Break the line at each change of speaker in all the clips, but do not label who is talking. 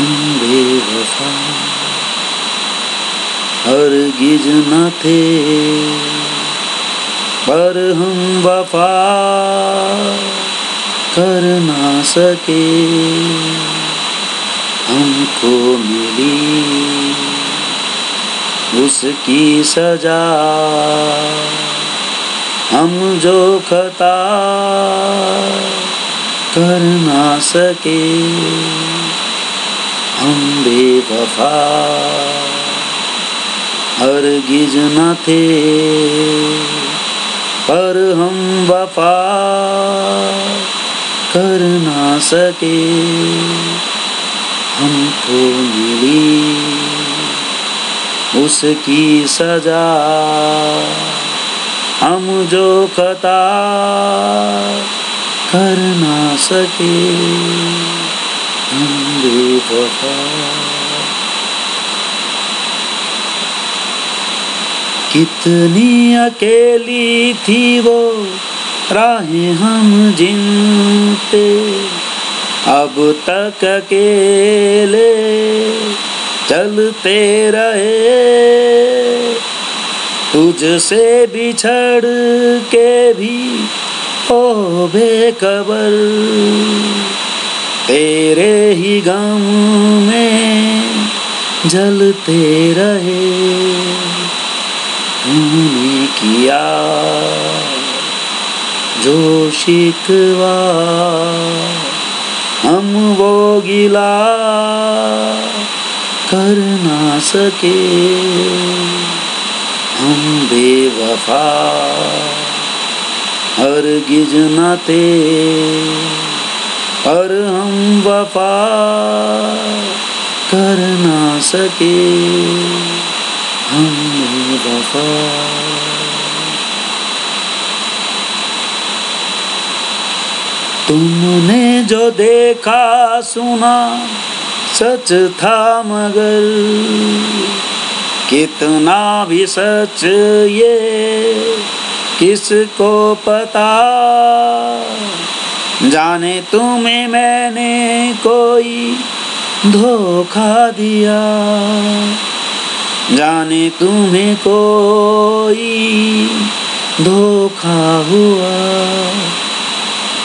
हम बेवफा गिज न थे, पर हम वफा कर ना सके। हमको मिली उसकी सजा। हम जो खता कर ना सके। बेवफा। हर गिज न थे, पर हम वफा कर ना सके। हमको मिली उसकी सजा। हम जो खता कर ना सके। कितनी अकेली थी वो राहें हम जिनते। अब तक अकेले चलते रहे। तुझसे बिछड़ के भी, ओ बेकबर तेरे ही गम में जलते रहे तूने किया जो शिकवा, हम वो गिला कर ना सके। हम बेवफा हर गिज न थे। और हम वफा कर ना सके। हम बेवफा तुमने जो देखा, सुना, सच था मगर कितना भी सच ये किसको पता? जाने तुम्हें मैंने कोई धोखा दिया। जाने तुम्हें कोई धोखा हुआ।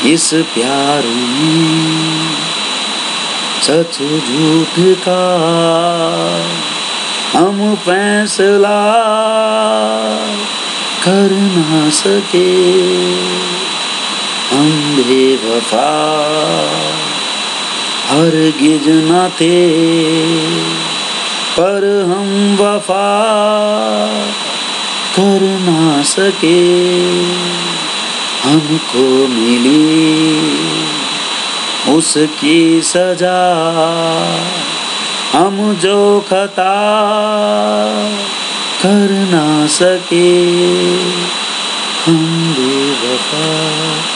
इस प्यार में सच झूठ का हम फैसला कर ना सके। बेवफा हर गिज न थे पर हम वफा कर ना सके। हमको मिली उसकी सजा। हम जो खता कर ना सके। हम बेवफा